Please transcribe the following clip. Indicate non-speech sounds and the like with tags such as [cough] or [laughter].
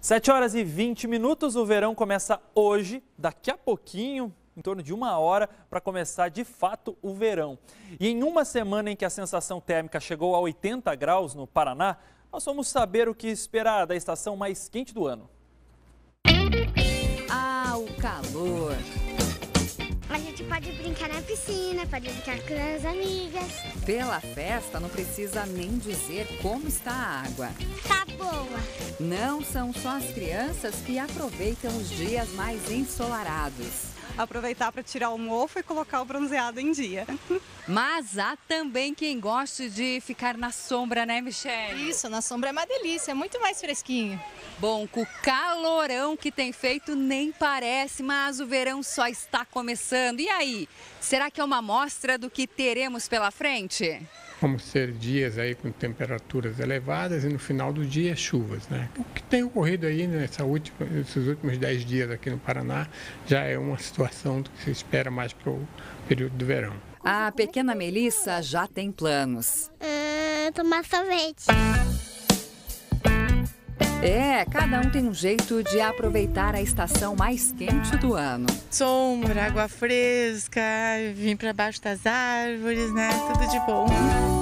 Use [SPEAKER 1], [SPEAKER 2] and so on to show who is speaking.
[SPEAKER 1] 7 horas e 20 minutos, o verão começa hoje, daqui a pouquinho, em torno de uma hora, para começar de fato o verão. E em uma semana em que a sensação térmica chegou a 80 graus no Paraná, nós vamos saber o que esperar da estação mais quente do ano.
[SPEAKER 2] Ah, o calor!
[SPEAKER 3] A gente pode brincar na piscina, pode brincar com as amigas.
[SPEAKER 2] Pela festa, não precisa nem dizer como está a água.
[SPEAKER 3] Tá boa.
[SPEAKER 2] Não são só as crianças que aproveitam os dias mais ensolarados
[SPEAKER 4] aproveitar para tirar o mofo e colocar o bronzeado em dia. [laughs]
[SPEAKER 2] Mas há também quem goste de ficar na sombra, né, Michelle?
[SPEAKER 5] Isso, na sombra é uma delícia, é muito mais fresquinho.
[SPEAKER 2] Bom, com o calorão que tem feito, nem parece, mas o verão só está começando. E aí, será que é uma amostra do que teremos pela frente?
[SPEAKER 6] Vamos ser dias aí com temperaturas elevadas e no final do dia chuvas, né? O que tem ocorrido aí nessa última, nesses últimos 10 dias aqui no Paraná já é uma situação que se espera mais para o período do verão.
[SPEAKER 2] A pequena Melissa já tem planos.
[SPEAKER 3] Uh, tomar sorvete.
[SPEAKER 2] É, cada um tem um jeito de aproveitar a estação mais quente do ano.
[SPEAKER 7] Sombra, água fresca, vir para baixo das árvores, né? Tudo de bom.